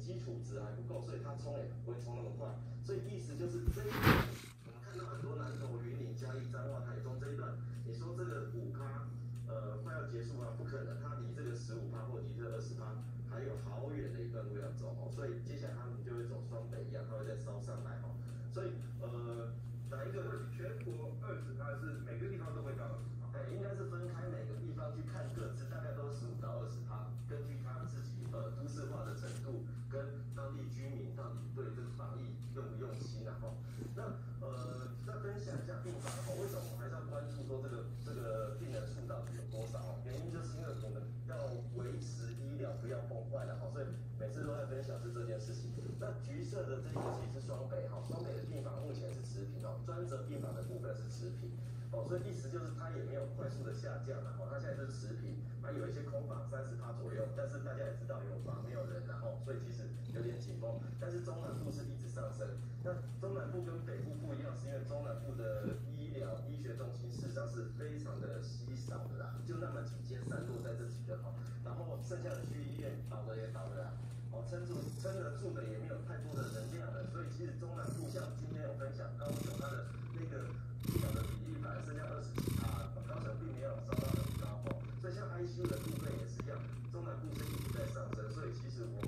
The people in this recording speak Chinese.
基础值还不够，所以它冲也不会冲那么快。所以意思就是这一段，我们看到很多南投、云林、嘉义、彰化、台中这一段，你说这个五趴，呃，快要结束了，不可能，它离这个十五趴或离这二十趴还有好远的一段路要走哦。所以接下来他们就会走双北一样，它会再烧上来哦。所以呃，哪一个？全国二十趴是每个地方都会到二十趴。哎，应该是分开每个地方去看各自，大概都十五到二十趴，根据他自己呃都市化的程度跟当地居民到底对这个防疫用不用心然后，那呃再分享一下病房哦，为什么我们还是要关注说这个这个病人数到底有多少哦？原因就是因为我们要维持医疗坏了哈，所以每次都在分享是这件事情。那橘色的这个其实是双北哈，双北的病房目前是持平哦，专责病房的部分是持平。哦，所以意思就是它也没有快速的下降了，哦，它现在是持平，还有一些空房三十趴左右，但是大家也知道有房没有人，然后所以其实有点紧绷，但是中南部是一直上升，那中南部跟北部不一样，是因为中南部的医疗医学中心事实上是非常的稀少的啦，就那么几间散落在这几个哈，然后剩下的区医也倒了，哦，撑住，撑得住的也没有太多的能量了，所以其实中南部像今天有分享高雄它的那个股票的比例，反而剩下二十几趴，高雄并没有烧到很高，所以像 ICU 的部分也是一样，中南部整体在上升，所以其实我。